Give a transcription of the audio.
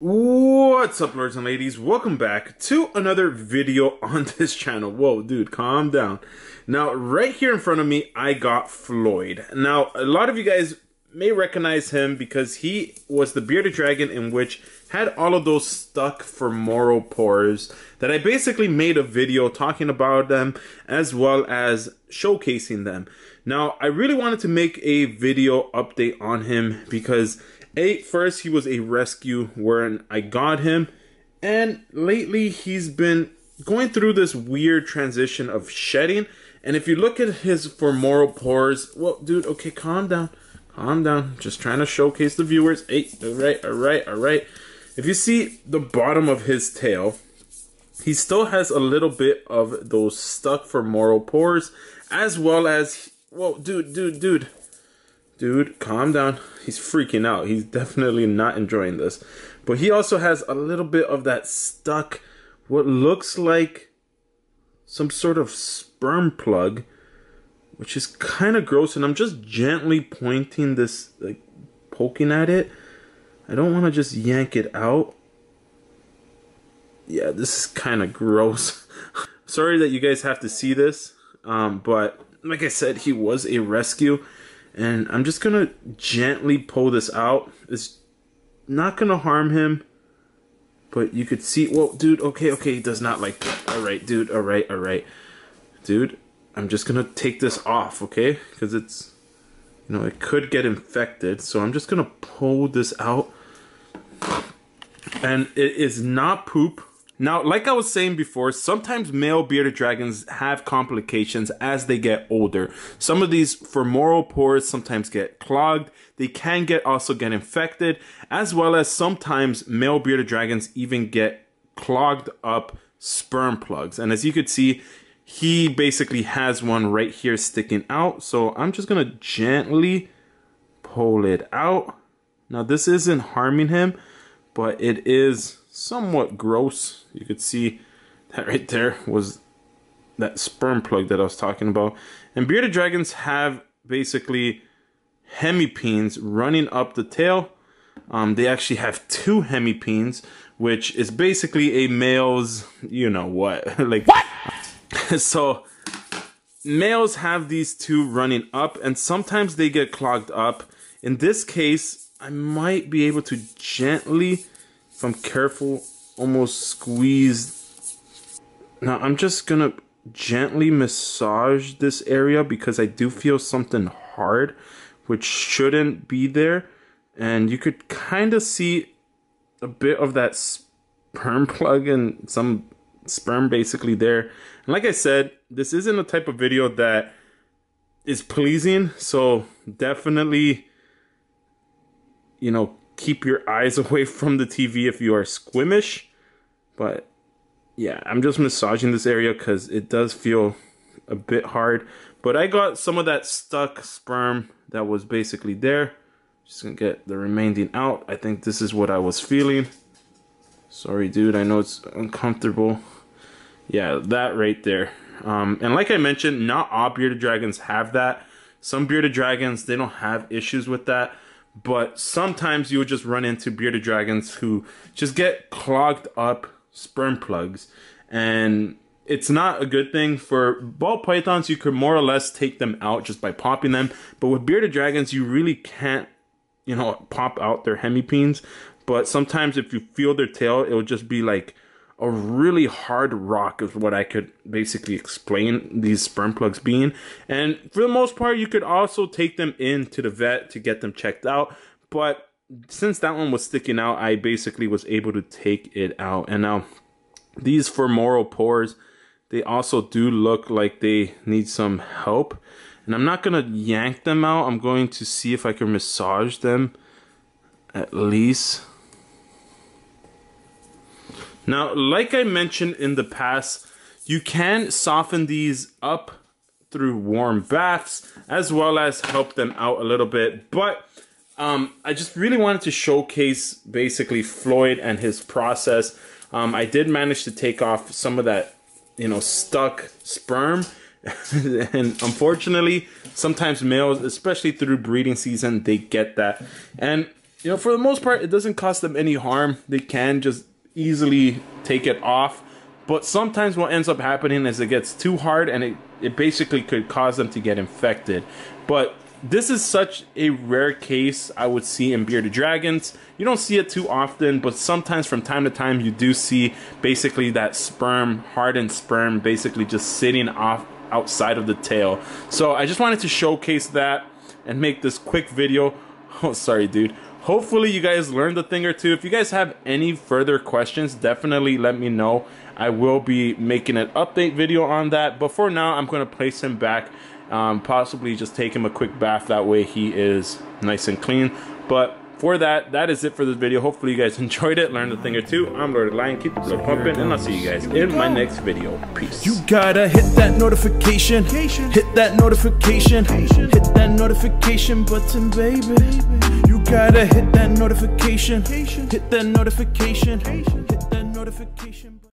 What's up, lords and ladies? Welcome back to another video on this channel. Whoa, dude, calm down. Now, right here in front of me, I got Floyd. Now, a lot of you guys may recognize him because he was the bearded dragon in which had all of those stuck femoral pores that I basically made a video talking about them as well as showcasing them. Now, I really wanted to make a video update on him because a first he was a rescue where I got him, and lately he's been going through this weird transition of shedding. And if you look at his femoral pores, well, dude, okay, calm down, calm down. Just trying to showcase the viewers. Hey, all right, all right, all right. If you see the bottom of his tail, he still has a little bit of those stuck femoral pores, as well as, well, dude, dude, dude dude, calm down. He's freaking out. He's definitely not enjoying this. But he also has a little bit of that stuck, what looks like some sort of sperm plug, which is kind of gross. And I'm just gently pointing this, like poking at it. I don't want to just yank it out. Yeah, this is kind of gross. Sorry that you guys have to see this. Um, but like I said, he was a rescue and I'm just gonna gently pull this out. It's not gonna harm him, but you could see. Well, dude, okay, okay, he does not like that. All right, dude. All right, all right, dude. I'm just gonna take this off, okay? Because it's, you know, it could get infected. So I'm just gonna pull this out, and it is not poop. Now, like I was saying before, sometimes male bearded dragons have complications as they get older. Some of these femoral pores sometimes get clogged. They can get also get infected, as well as sometimes male bearded dragons even get clogged up sperm plugs. And as you could see, he basically has one right here sticking out. So I'm just gonna gently pull it out. Now this isn't harming him, but it is somewhat gross. You could see that right there was that sperm plug that I was talking about. And bearded dragons have basically hemipenes running up the tail. Um, they actually have two hemipenes, which is basically a male's, you know what, like. What? so males have these two running up, and sometimes they get clogged up. In this case, I might be able to gently if I'm careful, almost squeeze. Now I'm just gonna gently massage this area because I do feel something hard, which shouldn't be there. And you could kind of see a bit of that sperm plug and some sperm basically there. And like I said, this isn't a type of video that is pleasing. So definitely, you know, keep your eyes away from the TV if you are squeamish. But yeah, I'm just massaging this area because it does feel a bit hard. But I got some of that stuck sperm that was basically there. Just gonna get the remaining out. I think this is what I was feeling. Sorry, dude. I know it's uncomfortable. Yeah, that right there. Um, and like I mentioned, not all bearded dragons have that. Some bearded dragons, they don't have issues with that but sometimes you would just run into bearded dragons who just get clogged up sperm plugs. And it's not a good thing for ball pythons. You could more or less take them out just by popping them. But with bearded dragons you really can't you know pop out their hemipenes but sometimes if you feel their tail it'll just be like a really hard rock is what I could basically explain these sperm plugs being. And for the most part, you could also take them in to the vet to get them checked out. But since that one was sticking out, I basically was able to take it out. And now these femoral pores, they also do look like they need some help. And I'm not to yank them out. I'm going to see if I can massage them at least now, like I mentioned in the past, you can soften these up through warm baths as well as help them out a little bit. But um, I just really wanted to showcase basically Floyd and his process. Um, I did manage to take off some of that, you know, stuck sperm. and unfortunately, sometimes males, especially through breeding season, they get that. And you know, for the most part, it doesn't cause them any harm. They can just easily take it off. But sometimes what ends up happening is it gets too hard and it, it basically could cause them to get infected. But this is such a rare case I would see in bearded dragons. You don't see it too often, but sometimes from time to time you do see basically that sperm, hardened sperm, basically just sitting off outside of the tail. So I just wanted to showcase that and make this quick video. Oh, sorry, dude. Hopefully you guys learned a thing or two. If you guys have any further questions, definitely let me know. I will be making an update video on that. But for now, I'm going to place him back. Um, possibly just take him a quick bath. That way he is nice and clean. But for that, that is it for this video. Hopefully you guys enjoyed it, learned a thing or two. I'm Lord Elion, keep the blood pumping, and I'll see you guys in my next video. Peace. You gotta hit that notification, hit that notification, hit that notification button, baby. You gotta hit that notification, hit that notification, hit that notification.